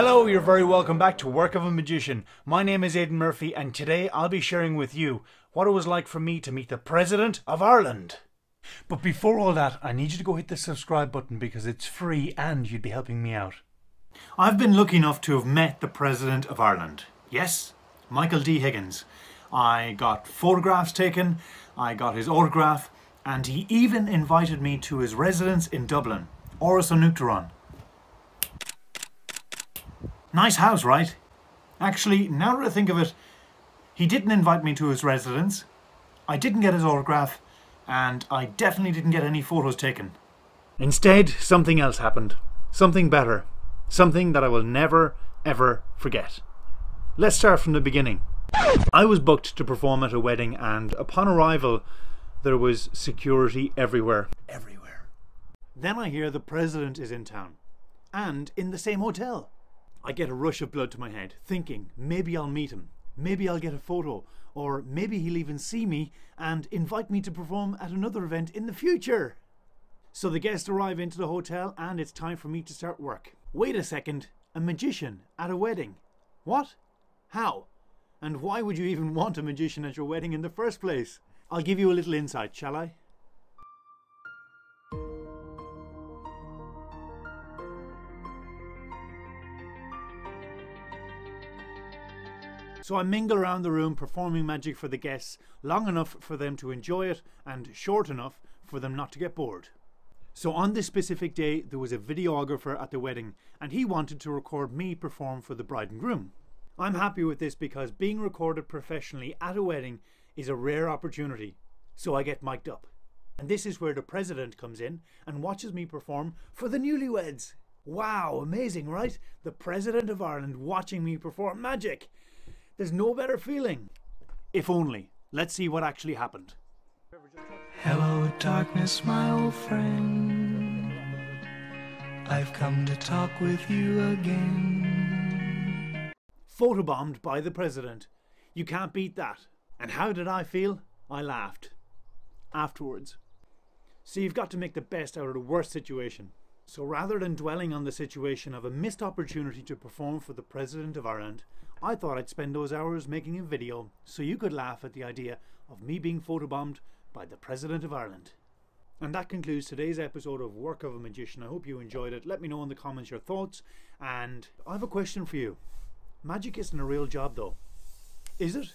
you're very welcome back to Work of a Magician. My name is Aidan Murphy, and today I'll be sharing with you what it was like for me to meet the President of Ireland. But before all that, I need you to go hit the subscribe button because it's free and you'd be helping me out. I've been lucky enough to have met the President of Ireland. Yes, Michael D. Higgins. I got photographs taken, I got his autograph, and he even invited me to his residence in Dublin, Áras an Uachtaráin. Nice house, right? Actually, now that I think of it, he didn't invite me to his residence, I didn't get his autograph, and I definitely didn't get any photos taken. Instead, something else happened. Something better. Something that I will never, ever forget. Let's start from the beginning. I was booked to perform at a wedding, and upon arrival, there was security everywhere. Everywhere. Then I hear the president is in town, and in the same hotel. I get a rush of blood to my head, thinking maybe I'll meet him, maybe I'll get a photo, or maybe he'll even see me and invite me to perform at another event in the future. So the guests arrive into the hotel and it's time for me to start work. Wait a second, a magician at a wedding? What? How? And why would you even want a magician at your wedding in the first place? I'll give you a little insight, shall I? So I mingle around the room performing magic for the guests long enough for them to enjoy it and short enough for them not to get bored. So on this specific day, there was a videographer at the wedding and he wanted to record me perform for the bride and groom. I'm happy with this because being recorded professionally at a wedding is a rare opportunity. So I get mic'd up. And this is where the president comes in and watches me perform for the newlyweds. Wow, amazing, right? The president of Ireland watching me perform magic. There's no better feeling. If only. Let's see what actually happened. Hello, darkness, my old friend. I've come to talk with you again. Photobombed by the president. You can't beat that. And how did I feel? I laughed. Afterwards. So you've got to make the best out of the worst situation. So rather than dwelling on the situation of a missed opportunity to perform for the President of Ireland, I thought I'd spend those hours making a video so you could laugh at the idea of me being photobombed by the President of Ireland. And that concludes today's episode of Work of a Magician. I hope you enjoyed it. Let me know in the comments your thoughts. And I have a question for you. Magic isn't a real job though. Is it?